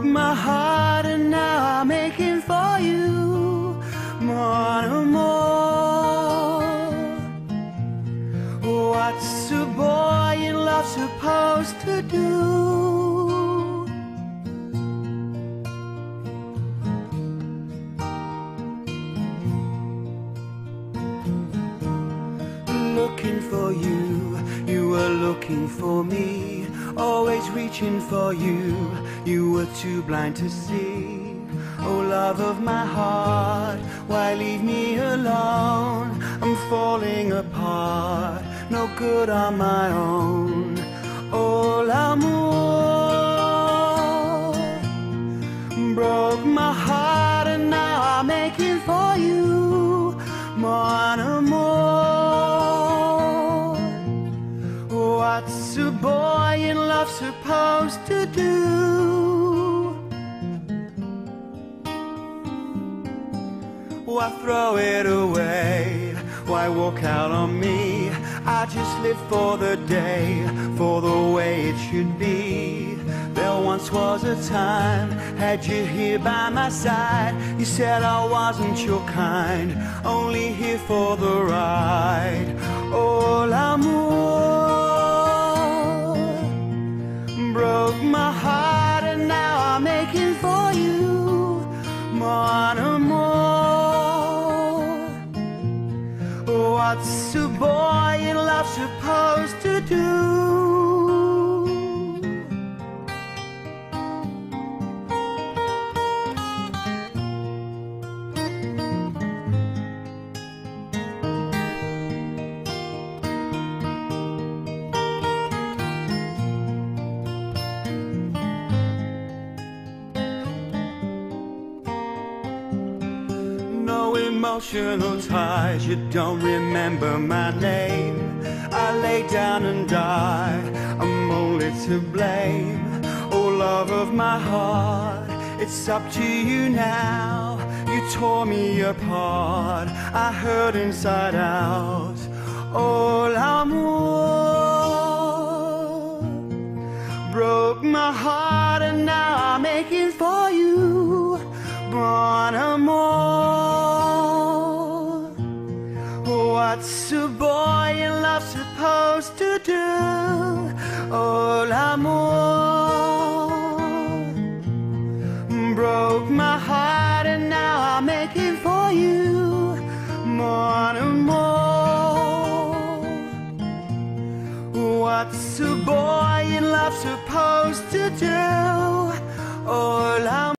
broke my heart and now I'm making for you more and more. What's a boy in love supposed to do? looking for you, you were looking for me. Always reaching for you, you were too blind to see. Oh, love of my heart, why leave me alone? I'm falling apart, no good on my own. Oh, l'amour broke my heart, and now I'm aching for you, mon a boy in love supposed to do? Why throw it away? Why walk out on me? I just live for the day, for the way it should be. There once was a time, had you here by my side. You said I wasn't your kind, only here for the ride. Oh, l'amour mon amour. What's a boy in love supposed to do? Emotional ties, you don't remember my name. I lay down and die. I'm only to blame. Oh, love of my heart, it's up to you now. You tore me apart, I hurt inside out. Oh, l'amour broke my heart, and now I'm aching for you, mon amour. What's a boy in love supposed to do? Oh, l'amour broke my heart and now I'm making for you more and more. What's a boy in love supposed to do? Oh, l'amour.